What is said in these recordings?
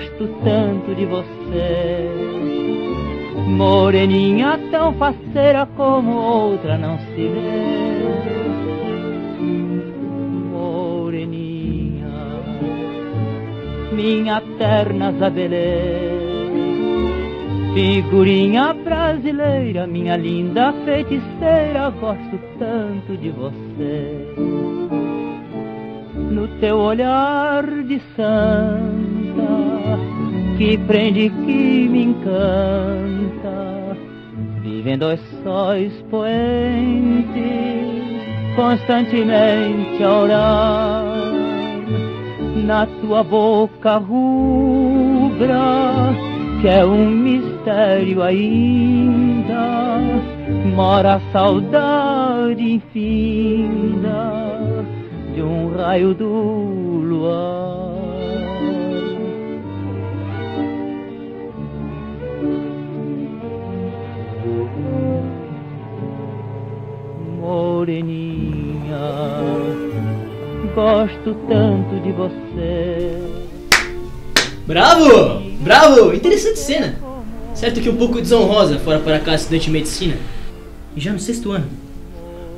Gosto tanto de você. Moreninha tão faceira como outra não se vê. Moreninha, minha terna zabelê. Figurinha brasileira, minha linda feiticeira, gosto tanto de você. No teu olhar de santa, que prende, que me encanta, vivem dois sóis poentes, constantemente a orar. Na tua boca rubra, que é um mistério ainda, mora a saudade infinda de um raio do luar. Moreninha, gosto tanto de você. Bravo! Bravo! Interessante cena. Certo que um pouco desonrosa fora para cá estudante de medicina. E já no sexto ano.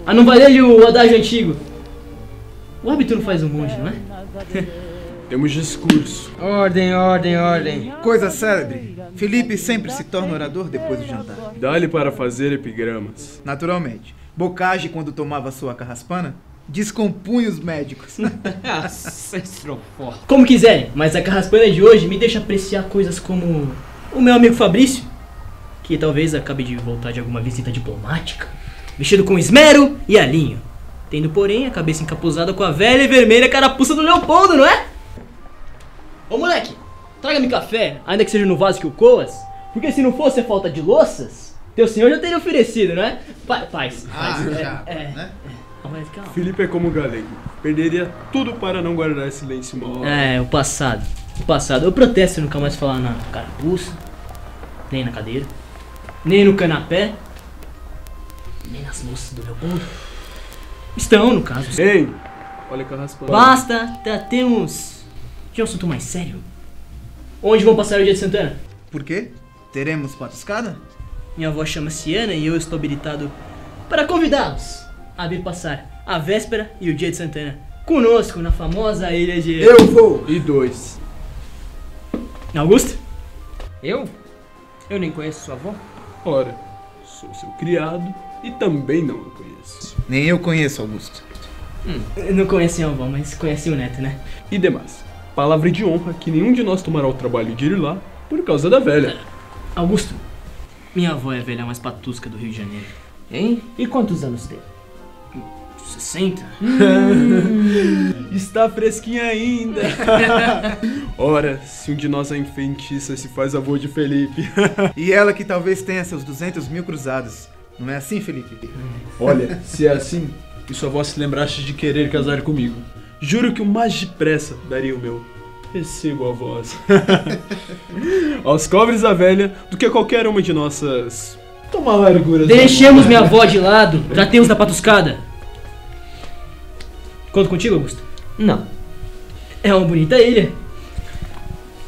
Ah, não vale o adágio antigo. O hábito não faz um monge, não é? Temos discurso. Ordem, ordem, ordem. Coisa célebre. Felipe sempre se torna orador depois do jantar. Dá-lhe para fazer epigramas. Naturalmente. Bocage, quando tomava sua carraspana, descompunha os médicos. Como quiserem, mas a carraspana de hoje me deixa apreciar coisas como o meu amigo Fabrício, que talvez acabe de voltar de alguma visita diplomática, vestido com esmero e alinho, tendo porém a cabeça encapuzada com a velha e vermelha carapuça do Leopoldo, não é? Ô moleque, traga-me café, ainda que seja no vaso que o coas, porque se não fosse a falta de louças, teu senhor já teria oferecido, não é? Pa faz, faz. é, já, é. né? Ah, mas calma. Felipe é como o galego. Perderia tudo para não guardar silêncio hora. É, o passado. O passado. Eu protesto nunca mais falar na carapuça, nem na cadeira, nem no canapé, nem nas moças do Leopoldo. Estão, no caso. Ei! Olha a carraspana. Basta, tratemos de um assunto mais sério. Onde vão passar o dia de Santana? Por quê? Teremos patuscada? Minha avó chama-se Ana e eu estou habilitado para convidá-los a vir passar a véspera e o dia de Santana conosco na famosa ilha de. Eu vou! E dois. Augusto? Eu? Eu nem conheço sua avó? Ora, sou seu criado e também não o conheço. Nem eu conheço, Augusto. Não conhecem a avó, mas conhecem o neto, né? E demais. Palavra de honra que nenhum de nós tomará o trabalho de ir lá por causa da velha. Augusto, minha avó é a velha mais patusca do Rio de Janeiro. Hein? E quantos anos tem? 60? Está fresquinha ainda. Ora, se um de nós é enfeitiça se faz avô de Felipe. E ela que talvez tenha seus 200 mil cruzados. Não é assim, Felipe? Olha, se é assim, que sua avó se lembrasse de querer casar comigo. Juro que o mais depressa daria o meu. Recebo a voz. Aos cobres da velha do que qualquer uma de nossas. Toma larguras. da Deixemos minha avó de lado, tratemos da patuscada. Conto contigo, Augusto? Não. É uma bonita ilha.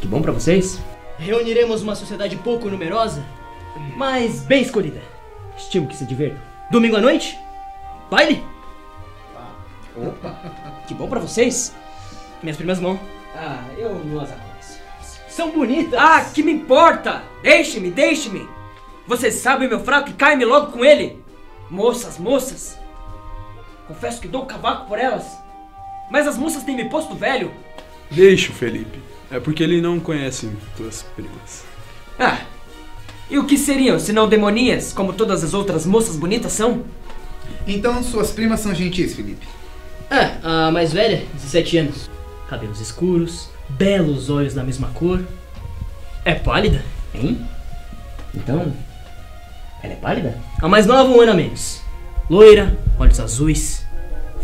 Que bom pra vocês. Reuniremos uma sociedade pouco numerosa, mas bem escolhida. Estimo que se divirtam. Domingo à noite? Baile? Que bom pra vocês. Minhas primas vão. Ah, eu não as conheço. São bonitas. Ah, que me importa! Deixe-me, deixe-me! Vocês sabem meu fraco e cai-me logo com ele! Moças, moças! Confesso que dou o cavaco por elas. Mas as moças têm me posto velho. Deixa o Felipe. É porque ele não conhece tuas primas. Ah, e o que seriam, se não demoninhas, como todas as outras moças bonitas são? Então suas primas são gentis, Felipe. É, a mais velha, 17 anos. Cabelos escuros, belos olhos da mesma cor. É pálida? Hein? Então, ela é pálida? A mais nova, um ano a menos. Loira, olhos azuis,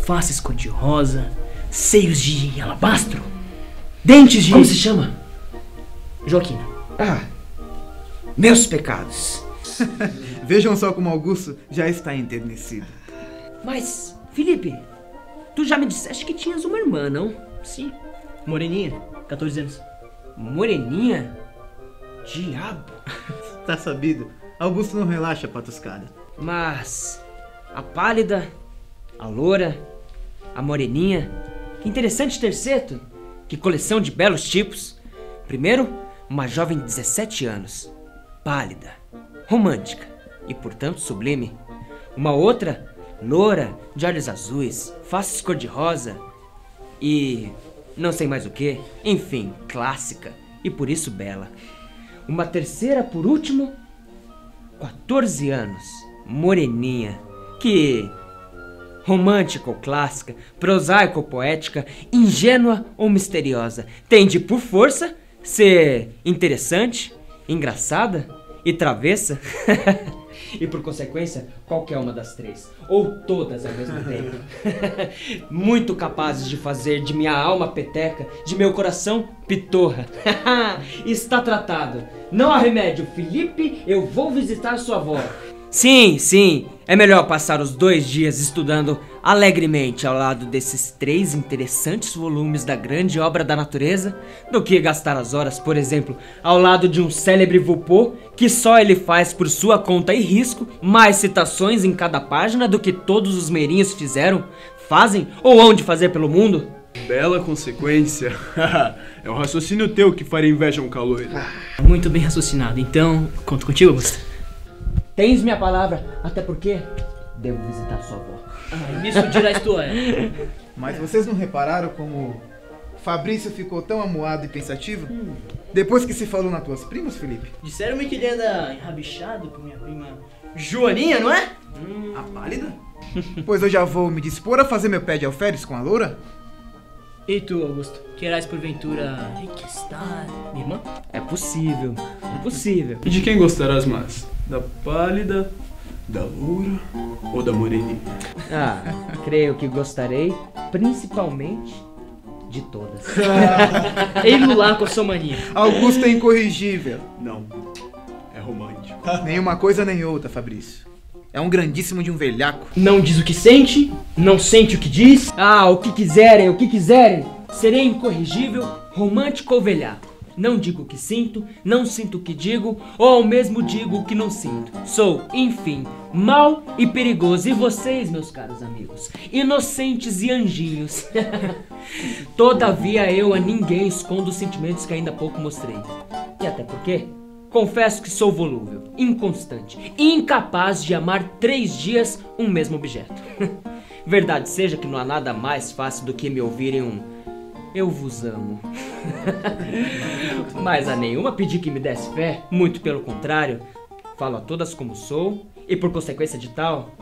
faces cor-de-rosa, seios de alabastro, dentes de. Como se chama? Joaquina. Ah, meus pecados. Vejam só como Augusto já está enternecido. Mas, Felipe, tu já me disseste que tinhas uma irmã, não? Sim, moreninha, 14 anos. Moreninha? Diabo. Tá sabido. Augusto não relaxa, patuscada. Mas a pálida, a loura, a moreninha. Que interessante terceto. Que coleção de belos tipos. Primeiro, uma jovem de 17 anos, pálida, romântica e, portanto, sublime. Uma outra, loura, de olhos azuis, faces cor-de-rosa e não sei mais o que. Enfim, clássica e por isso bela. Uma terceira, por último, 14 anos, moreninha, que romântica ou clássica, prosaica ou poética, ingênua ou misteriosa, tende por força ser interessante, engraçada e travessa. e por consequência, qualquer uma das três, ou todas ao mesmo tempo. Muito capazes de fazer de minha alma peteca, de meu coração pitorra. Está tratado. Não há remédio, Felipe, eu vou visitar sua avó. Sim, sim, é melhor passar os dois dias estudando alegremente ao lado desses três interessantes volumes da grande obra da natureza do que gastar as horas, por exemplo, ao lado de um célebre Vupô que só ele faz por sua conta e risco mais citações em cada página do que todos os meirinhos fizeram, fazem ou hão de fazer pelo mundo. Bela consequência. é o raciocínio teu que faria inveja a um caloiro. Muito bem raciocinado. Então, conto contigo, Augusto. Tens minha palavra, até porque devo visitar sua avó. Ah, nisso dirás tu é. Mas vocês não repararam como Fabrício ficou tão amuado e pensativo? Depois que se falou nas tuas primas, Felipe? Disseram-me que ele anda enrabixado por minha prima Joaninha, não é? A pálida? pois eu já vou me dispor a fazer meu pé de alferes com a loura? E tu, Augusto? Querás porventura requestar minha irmã? É possível, é possível. E de quem gostarás mais? Da pálida, da loura ou da moreninha? Ah, creio que gostarei principalmente de todas. Ei lá com a sua mania. Augusto é incorrigível. Não, é romântico. Nenhuma coisa nem outra, Fabrício. É um grandíssimo de um velhaco. Não diz o que sente, não sente o que diz. Ah, o que quiserem, o que quiserem. Serei incorrigível, romântico ou velhaco. Não digo o que sinto, não sinto o que digo, ou ao mesmo digo o que não sinto. Sou, enfim, mau e perigoso. E vocês, meus caros amigos, inocentes e anjinhos. Todavia eu a ninguém escondo os sentimentos que ainda há pouco mostrei. E até porque, confesso que sou volúvel, inconstante, incapaz de amar três dias um mesmo objeto. Verdade seja que não há nada mais fácil do que me ouvirem um eu vos amo. Mas a nenhuma pedi que me desse fé, muito pelo contrário. Falo a todas como sou, e por consequência de tal,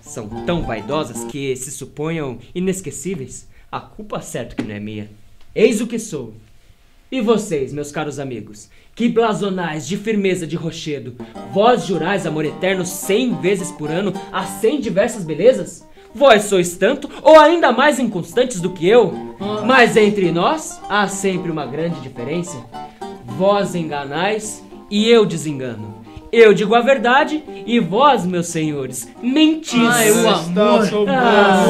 são tão vaidosas que se suponham inesquecíveis. A culpa certo que não é minha. Eis o que sou. E vocês, meus caros amigos, que blasonais de firmeza de rochedo, vós jurais amor eterno cem vezes por ano a cem diversas belezas? Vós sois tanto ou ainda mais inconstantes do que eu, mas entre nós há sempre uma grande diferença. Vós enganais e eu desengano. Eu digo a verdade e vós, meus senhores, mentis. Ah, eu amor. Ah.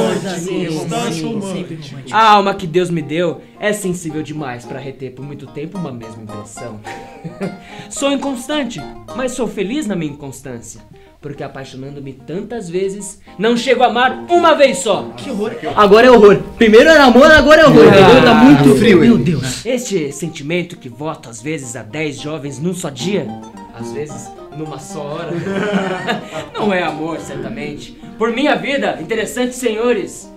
A alma que Deus me deu é sensível demais para reter por muito tempo uma mesma impressão. sou inconstante, mas sou feliz na minha inconstância. Porque apaixonando-me tantas vezes, não chego a amar uma vez só. Que horror. Agora é horror. Primeiro era amor, agora é horror. Ah? Tá muito frio Meu. Deus. Este sentimento que voto às vezes a dez jovens num só dia, às vezes numa só hora, não é amor, certamente. Por minha vida, interessantes senhores,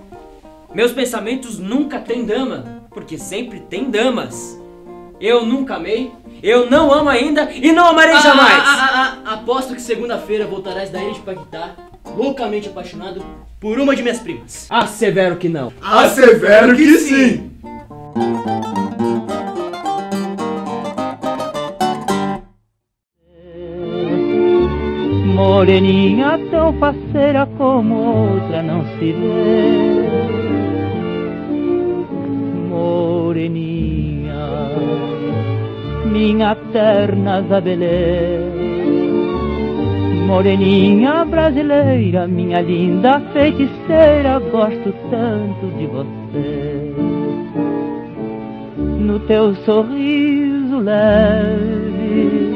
meus pensamentos nunca têm dama, porque sempre tem damas. Eu nunca amei, eu não amo ainda e não amarei Ah, jamais. ah, ah, ah, aposto que segunda-feira voltarás da ilha de Paquetá, loucamente apaixonado por uma de minhas primas. Assevero que não. Assevero que sim! Moreninha tão faceira como outra não se vê. Moreninha, minha terna Zabelê, Moreninha brasileira, minha linda feiticeira, gosto tanto de você. No teu sorriso leve